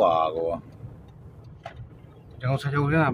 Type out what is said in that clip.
ပါကိုကျွန်တော်ဆက်ချုပ်ရတာ